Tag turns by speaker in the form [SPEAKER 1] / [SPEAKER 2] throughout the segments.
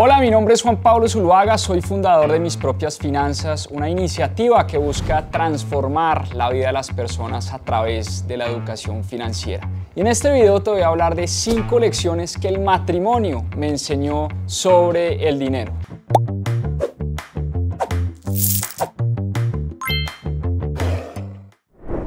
[SPEAKER 1] Hola, mi nombre es Juan Pablo Zuluaga, soy fundador de Mis Propias Finanzas, una iniciativa que busca transformar la vida de las personas a través de la educación financiera. Y en este video te voy a hablar de cinco lecciones que el matrimonio me enseñó sobre el dinero.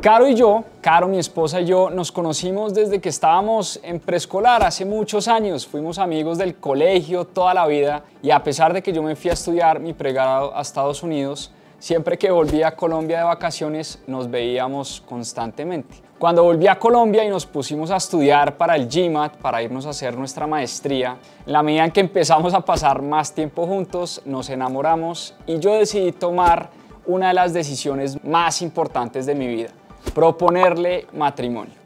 [SPEAKER 1] Caro y yo, Caro, mi esposa y yo, nos conocimos desde que estábamos en preescolar hace muchos años. Fuimos amigos del colegio toda la vida y a pesar de que yo me fui a estudiar mi pregrado a Estados Unidos, siempre que volvía a Colombia de vacaciones nos veíamos constantemente. Cuando volví a Colombia y nos pusimos a estudiar para el GMAT, para irnos a hacer nuestra maestría, en la medida en que empezamos a pasar más tiempo juntos, nos enamoramos y yo decidí tomar una de las decisiones más importantes de mi vida proponerle matrimonio.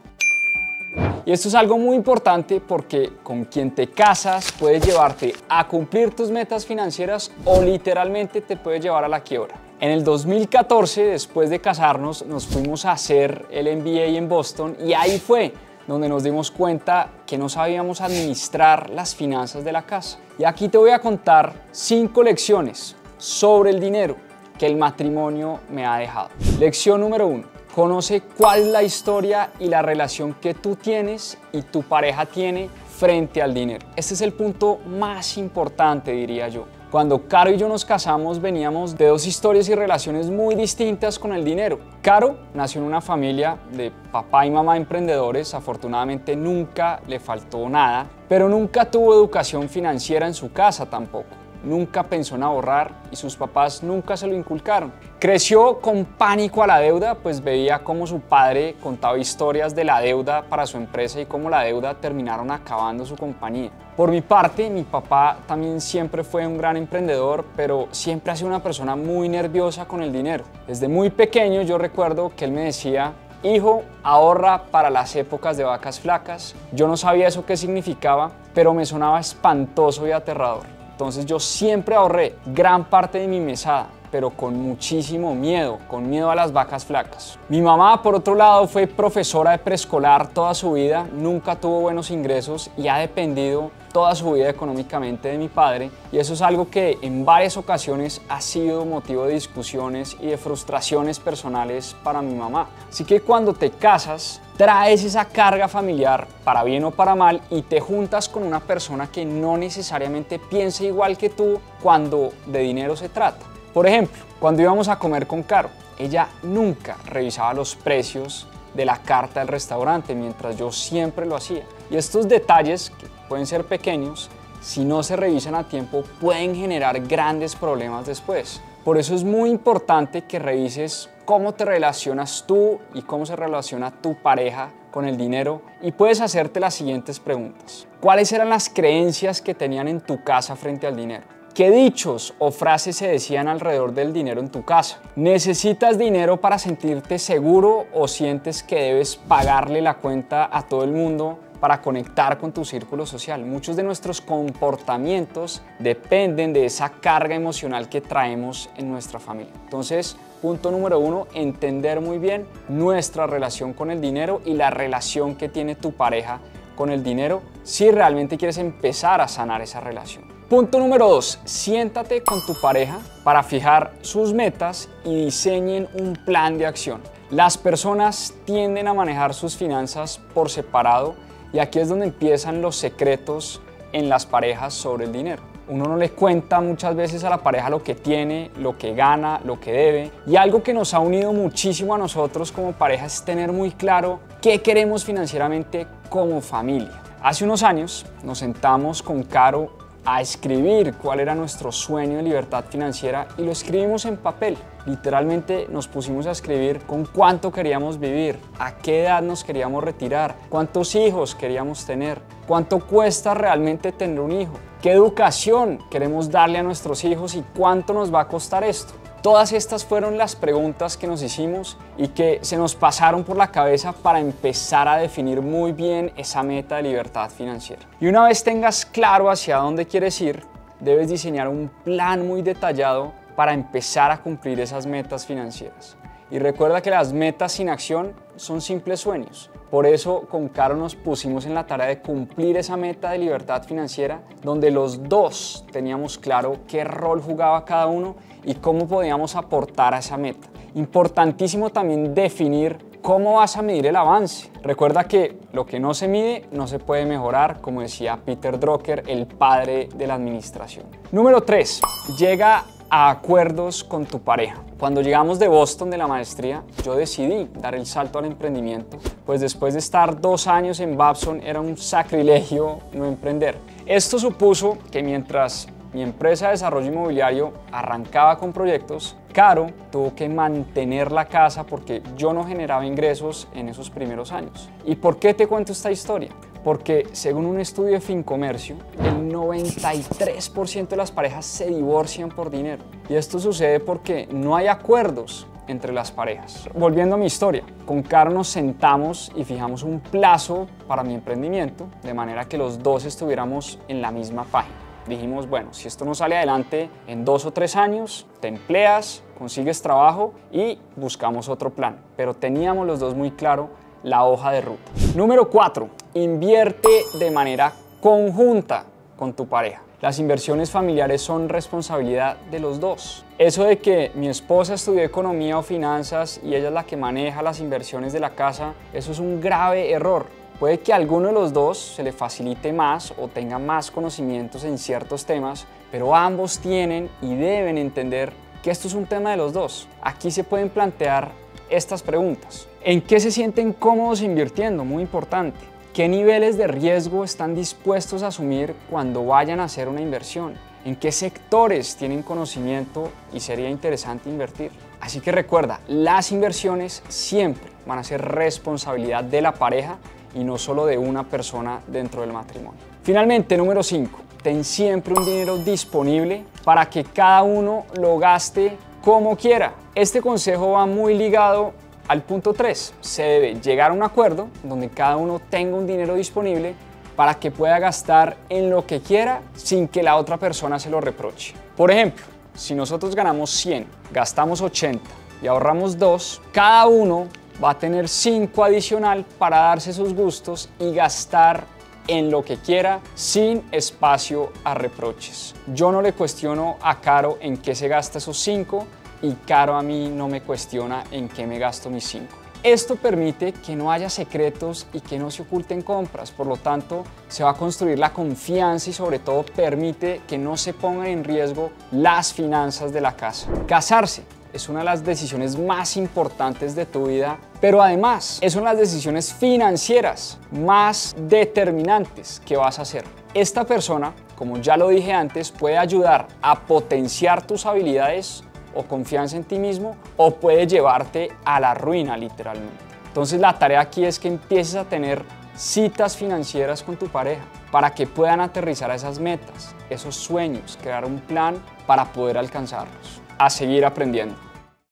[SPEAKER 1] Y esto es algo muy importante porque con quien te casas puede llevarte a cumplir tus metas financieras o literalmente te puede llevar a la quiebra. En el 2014, después de casarnos, nos fuimos a hacer el MBA en Boston y ahí fue donde nos dimos cuenta que no sabíamos administrar las finanzas de la casa. Y aquí te voy a contar cinco lecciones sobre el dinero que el matrimonio me ha dejado. Lección número uno Conoce cuál es la historia y la relación que tú tienes y tu pareja tiene frente al dinero. Este es el punto más importante, diría yo. Cuando Caro y yo nos casamos veníamos de dos historias y relaciones muy distintas con el dinero. Caro nació en una familia de papá y mamá emprendedores, afortunadamente nunca le faltó nada, pero nunca tuvo educación financiera en su casa tampoco nunca pensó en ahorrar y sus papás nunca se lo inculcaron. Creció con pánico a la deuda, pues veía cómo su padre contaba historias de la deuda para su empresa y cómo la deuda terminaron acabando su compañía. Por mi parte, mi papá también siempre fue un gran emprendedor, pero siempre ha sido una persona muy nerviosa con el dinero. Desde muy pequeño yo recuerdo que él me decía, Hijo, ahorra para las épocas de vacas flacas. Yo no sabía eso qué significaba, pero me sonaba espantoso y aterrador. Entonces yo siempre ahorré gran parte de mi mesada, pero con muchísimo miedo, con miedo a las vacas flacas. Mi mamá, por otro lado, fue profesora de preescolar toda su vida, nunca tuvo buenos ingresos y ha dependido toda su vida económicamente de mi padre y eso es algo que en varias ocasiones ha sido motivo de discusiones y de frustraciones personales para mi mamá. Así que cuando te casas, traes esa carga familiar para bien o para mal y te juntas con una persona que no necesariamente piensa igual que tú cuando de dinero se trata. Por ejemplo, cuando íbamos a comer con Caro, ella nunca revisaba los precios de la carta del restaurante, mientras yo siempre lo hacía. Y estos detalles, que pueden ser pequeños, si no se revisan a tiempo, pueden generar grandes problemas después. Por eso es muy importante que revises cómo te relacionas tú y cómo se relaciona tu pareja con el dinero y puedes hacerte las siguientes preguntas. ¿Cuáles eran las creencias que tenían en tu casa frente al dinero? ¿Qué dichos o frases se decían alrededor del dinero en tu casa? ¿Necesitas dinero para sentirte seguro o sientes que debes pagarle la cuenta a todo el mundo para conectar con tu círculo social. Muchos de nuestros comportamientos dependen de esa carga emocional que traemos en nuestra familia. Entonces, punto número uno, entender muy bien nuestra relación con el dinero y la relación que tiene tu pareja con el dinero si realmente quieres empezar a sanar esa relación. Punto número dos, siéntate con tu pareja para fijar sus metas y diseñen un plan de acción. Las personas tienden a manejar sus finanzas por separado y aquí es donde empiezan los secretos en las parejas sobre el dinero. Uno no le cuenta muchas veces a la pareja lo que tiene, lo que gana, lo que debe. Y algo que nos ha unido muchísimo a nosotros como pareja es tener muy claro qué queremos financieramente como familia. Hace unos años nos sentamos con Caro a escribir cuál era nuestro sueño de libertad financiera y lo escribimos en papel. Literalmente nos pusimos a escribir con cuánto queríamos vivir, a qué edad nos queríamos retirar, cuántos hijos queríamos tener, cuánto cuesta realmente tener un hijo, qué educación queremos darle a nuestros hijos y cuánto nos va a costar esto. Todas estas fueron las preguntas que nos hicimos y que se nos pasaron por la cabeza para empezar a definir muy bien esa meta de libertad financiera. Y una vez tengas claro hacia dónde quieres ir, debes diseñar un plan muy detallado para empezar a cumplir esas metas financieras. Y recuerda que las metas sin acción son simples sueños. Por eso con Caro nos pusimos en la tarea de cumplir esa meta de libertad financiera donde los dos teníamos claro qué rol jugaba cada uno y cómo podíamos aportar a esa meta. Importantísimo también definir cómo vas a medir el avance. Recuerda que lo que no se mide no se puede mejorar, como decía Peter Drucker, el padre de la administración. Número 3. Llega a acuerdos con tu pareja. Cuando llegamos de Boston de la maestría, yo decidí dar el salto al emprendimiento, pues después de estar dos años en Babson era un sacrilegio no emprender. Esto supuso que mientras mi empresa de desarrollo inmobiliario arrancaba con proyectos, Caro tuvo que mantener la casa porque yo no generaba ingresos en esos primeros años. ¿Y por qué te cuento esta historia? Porque según un estudio de Fincomercio, el 93% de las parejas se divorcian por dinero. Y esto sucede porque no hay acuerdos entre las parejas. Volviendo a mi historia, con Caro nos sentamos y fijamos un plazo para mi emprendimiento, de manera que los dos estuviéramos en la misma página dijimos, bueno, si esto no sale adelante en dos o tres años, te empleas, consigues trabajo y buscamos otro plan. Pero teníamos los dos muy claro la hoja de ruta. Número cuatro, invierte de manera conjunta con tu pareja. Las inversiones familiares son responsabilidad de los dos. Eso de que mi esposa estudió economía o finanzas y ella es la que maneja las inversiones de la casa, eso es un grave error. Puede que a alguno de los dos se le facilite más o tenga más conocimientos en ciertos temas, pero ambos tienen y deben entender que esto es un tema de los dos. Aquí se pueden plantear estas preguntas. ¿En qué se sienten cómodos invirtiendo? Muy importante. ¿Qué niveles de riesgo están dispuestos a asumir cuando vayan a hacer una inversión? ¿En qué sectores tienen conocimiento y sería interesante invertir? Así que recuerda, las inversiones siempre van a ser responsabilidad de la pareja y no solo de una persona dentro del matrimonio. Finalmente, número 5, ten siempre un dinero disponible para que cada uno lo gaste como quiera. Este consejo va muy ligado al punto 3. Se debe llegar a un acuerdo donde cada uno tenga un dinero disponible para que pueda gastar en lo que quiera sin que la otra persona se lo reproche. Por ejemplo, si nosotros ganamos 100, gastamos 80 y ahorramos 2, cada uno va a tener 5 adicional para darse sus gustos y gastar en lo que quiera sin espacio a reproches. Yo no le cuestiono a Caro en qué se gasta esos 5 y Caro a mí no me cuestiona en qué me gasto mis 5. Esto permite que no haya secretos y que no se oculten compras, por lo tanto se va a construir la confianza y sobre todo permite que no se pongan en riesgo las finanzas de la casa. Casarse es una de las decisiones más importantes de tu vida, pero además es una de las decisiones financieras más determinantes que vas a hacer. Esta persona, como ya lo dije antes, puede ayudar a potenciar tus habilidades o confianza en ti mismo o puede llevarte a la ruina literalmente. Entonces la tarea aquí es que empieces a tener citas financieras con tu pareja para que puedan aterrizar esas metas, esos sueños, crear un plan para poder alcanzarlos. A seguir aprendiendo.